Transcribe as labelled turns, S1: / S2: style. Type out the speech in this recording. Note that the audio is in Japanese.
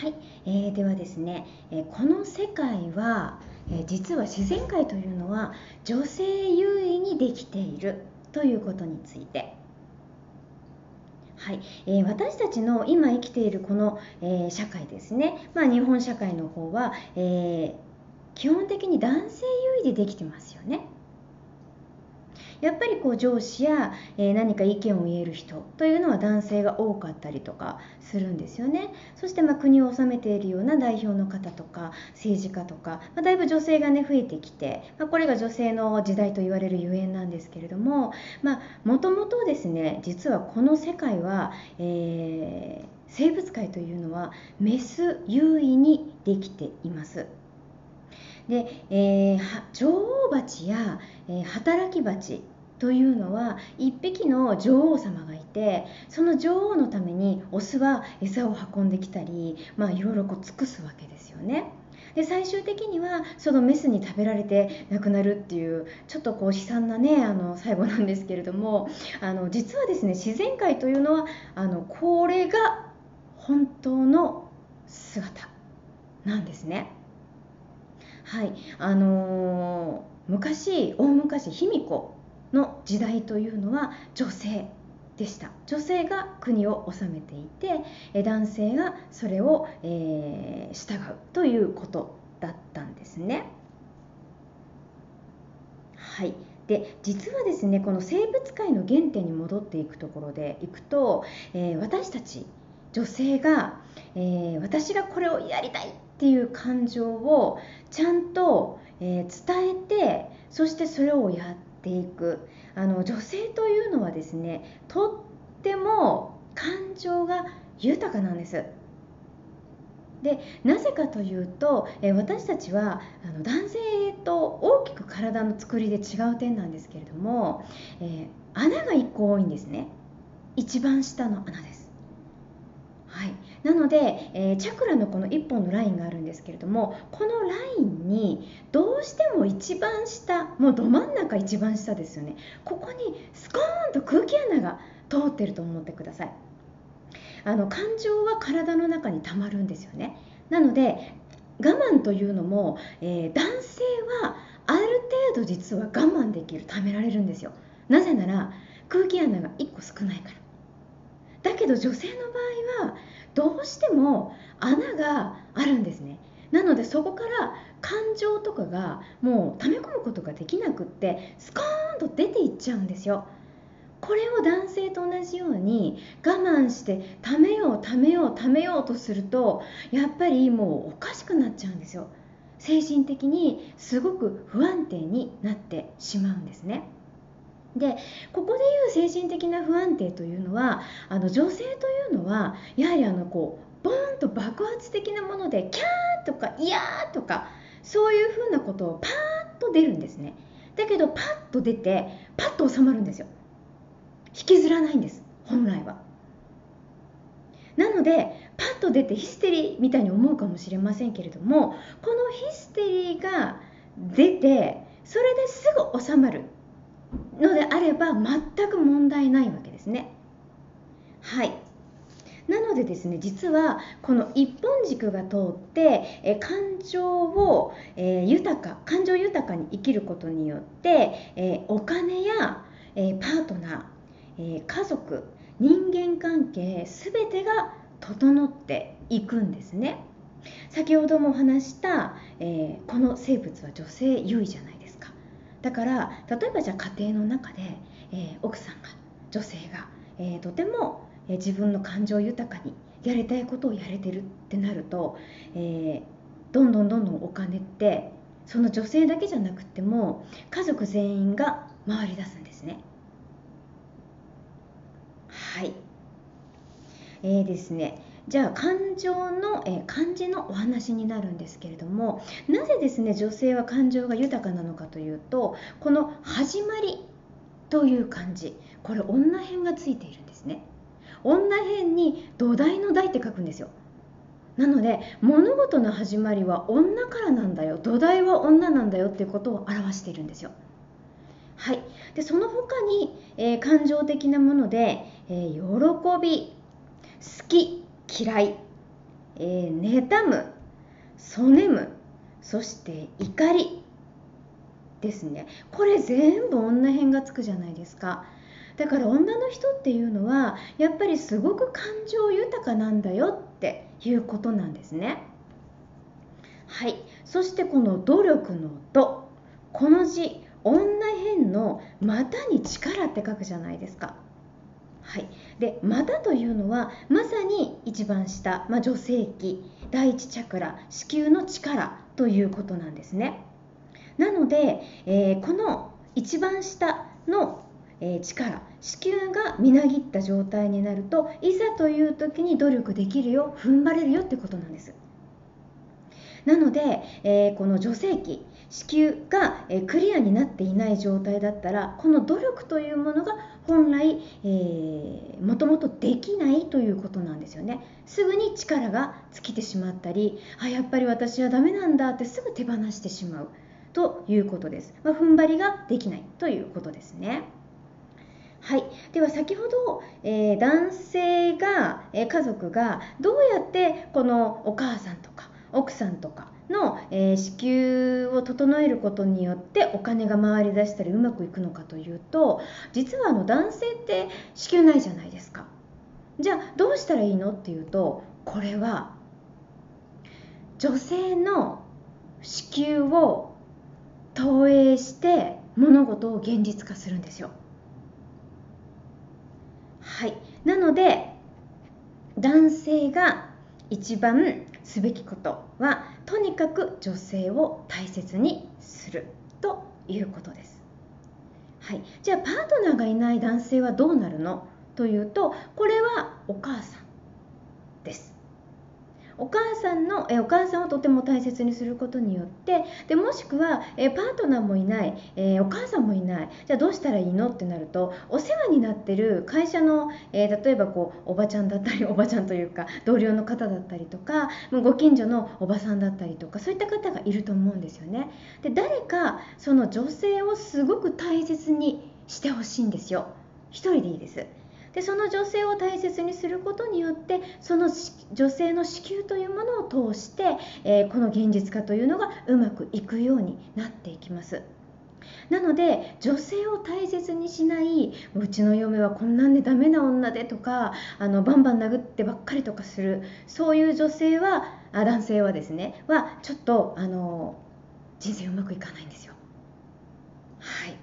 S1: はい、えー、ではですね、えこの世界は、え実は自然界というのは女性優位にできているということについて。はい、えー、私たちの今生きているこの、えー、社会ですね、まあ、日本社会の方は、えー、基本的に男性優位でできてますよね。やっぱりこう上司や、えー、何か意見を言える人というのは男性が多かったりとかするんですよねそしてま国を治めているような代表の方とか政治家とか、まあ、だいぶ女性がね増えてきて、まあ、これが女性の時代と言われるゆえんなんですけれどももともとですね実はこの世界は、えー、生物界というのはメス優位にできています。で、えー、女王蜂や、えー、働き蜂というのは1匹の女王様がいてその女王のためにオスは餌を運んできたり、まあ、いろいろこう尽くすわけですよね。で最終的にはそのメスに食べられて亡くなるっていうちょっとこう悲惨なねあの最後なんですけれどもあの実はですね自然界というのはあのこれが本当の姿なんですね。はいあのー、昔大昔卑弥呼の時代というのは女性でした女性が国を治めていて男性がそれを、えー、従うということだったんですね。はいで実はですねこの生物界の原点に戻っていくところでいくと、えー、私たち女性が、えー、私がこれをやりたいっていう感情をちゃんと、え、伝えてそしてそれをやってていく。あの女性というのはですねとっても感情が豊かなんです。でなぜかというと、え私たちはあの男性と大きく体の作りで違う点なんですけれども、えー、穴が1個多いんですね。一番下の穴です、なので、えー、チャクラのこの1本のラインがあるんですけれどもこのラインにどうしても一番下もうど真ん中一番下ですよね。ここにスコーンと空気穴が通ってると思ってください。あの感情は体の中にたまるんですよね。なので我慢というのも、えー、男性はある程度実は我慢できるためられるんですよ。なぜなら空気穴が1個少ないから。だけど女性のどうしても穴があるんですね。なのでそこから感情とかがもう溜め込むことができなくってスコーンと出ていっちゃうんですよ。これを男性と同じように我慢して溜めよう溜めよう溜めようとするとやっぱりもうおかしくなっちゃうんですよ。精神的にすごく不安定になってしまうんですね。でここでいう精神的な不安定というのはあの女性というのはやはりあのこうボーンと爆発的なものでキャーとかイヤーとかそういうふうなことをパーッと出るんですね。だけどパッと出てパッと収まるんですよ。引きずらないんです本来は。なのでパッと出てヒステリーみたいに思うかもしれませんけれどもこのヒステリーが出てそれですぐ収まる。のであれば全く問題ないわけですね。はい。なのでですね実はこの一本軸が通ってえ感情を、えー、豊か感情豊かに生きることによって、えー、お金や、えー、パートナー、え家族人間関係全てが整っていくんですね。先ほどもお話した、えこの生物は女性優位じゃない。だから例えばじゃあ家庭の中で、えー、奥さんが女性が、えー、とても、えー、自分の感情豊かにやりたいことをやれてるってなると、えどんどんどんどんお金ってその女性だけじゃなくても家族全員が回り出すんですね。はい。えー、ですねじゃあ感情の、え漢字のお話になるんですけれどもなぜですね女性は感情が豊かなのかというとこの「始まり」という漢字これ女編がついているんですね。女編に土台の台って書くんですよ。なので物事の始まりは女からなんだよ土台は女なんだよっていうことを表しているんですよ。はい、でその他に、えー、感情的なもので、えー、喜び好き嫌い。えー、妬む。そねむ。そして怒り。ですね。これ全部女編がつくじゃないですか。だから女の人っていうのはやっぱりすごく感情豊かなんだよっていうことなんですね。はい。そしてこの努力の「度」この字女編の「股に力」って書くじゃないですか。はい、で股というのはまさに一番下、まあ、女性器第一チャクラ子宮の力ということなんですね。なので、えー、この一番下の、えー、力子宮がみなぎった状態になるといざという時に努力できるよ踏ん張れるよってことなんです。なので、えー、この女性器子宮が、えクリアになっていない状態だったらこの努力というものが本、ともとできないということなんですよね。すぐに力が尽きてしまったりあやっぱり私はダメなんだってすぐ手放してしまう。ということです、まあ、踏ん張りができないということですね。はい、では先ほど、えー、男性が、えー、家族がどうやってこのお母さんとか奥さんとかの、えー、子宮を整えることによってお金が回り出したりうまくいくのかというと実はあの男性って子宮ないじゃないですか。じゃあどうしたらいいのっていうとこれは女性の子宮を投影して物事を現実化するんですよ。はい。なので男性が一番すべきことはとにかく女性を大切にするということです。はい、じゃあパートナーがいない男性はどうなるの？というとこれはお母さんです。お母さんのえお母さんをとても大切にすることによってでもしくはえパートナーもいない、えお母さんもいないじゃあどうしたらいいのってなるとお世話になってる会社の、え例えばこうおばちゃんだったりおばちゃんというか同僚の方だったりとかご近所のおばさんだったりとかそういった方がいると思うんですよね。で誰かその女性をすごく大切にしてほしいんですよ。一人でいいです。でその女性を大切にすることによってその女性の子宮というものを通して、えー、この現実化というのがうまくいくようになっていきます。なので女性を大切にしないうちの嫁はこんなんでダメな女でとかあのバンバン殴ってばっかりとかするそういう女性はあ男性はですねはちょっとあの人生うまくいかないんですよ。はい